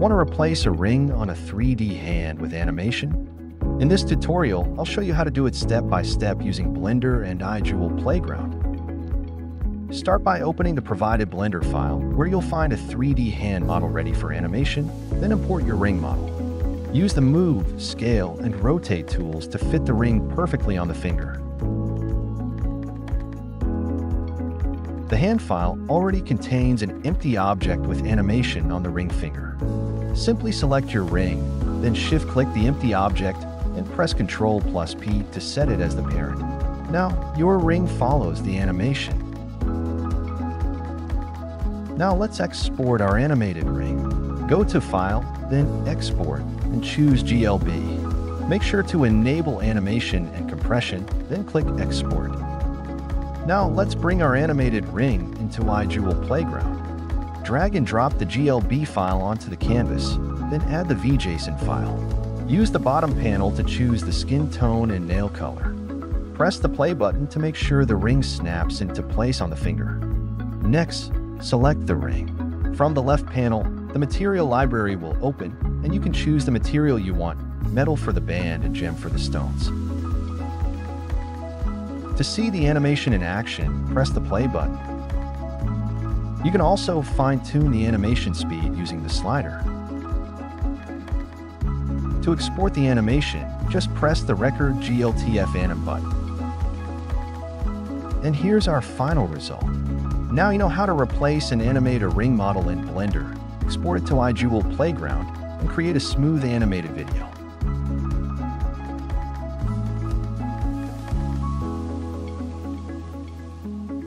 Want to replace a ring on a 3D hand with animation? In this tutorial, I'll show you how to do it step by step using Blender and iJewel Playground. Start by opening the provided Blender file, where you'll find a 3D hand model ready for animation, then import your ring model. Use the Move, Scale, and Rotate tools to fit the ring perfectly on the finger. The hand file already contains an empty object with animation on the ring finger. Simply select your ring, then shift-click the empty object and press Ctrl plus P to set it as the parent. Now, your ring follows the animation. Now let's export our animated ring. Go to File, then Export, and choose GLB. Make sure to enable animation and compression, then click Export. Now let's bring our animated ring into iJewel Playground. Drag and drop the GLB file onto the canvas, then add the VJSON file. Use the bottom panel to choose the skin tone and nail color. Press the play button to make sure the ring snaps into place on the finger. Next, select the ring. From the left panel, the material library will open and you can choose the material you want, metal for the band and gem for the stones. To see the animation in action, press the play button. You can also fine-tune the animation speed using the slider. To export the animation, just press the Record GLTF Anim button. And here's our final result. Now you know how to replace and animate a ring model in Blender, export it to iJewel Playground, and create a smooth animated video.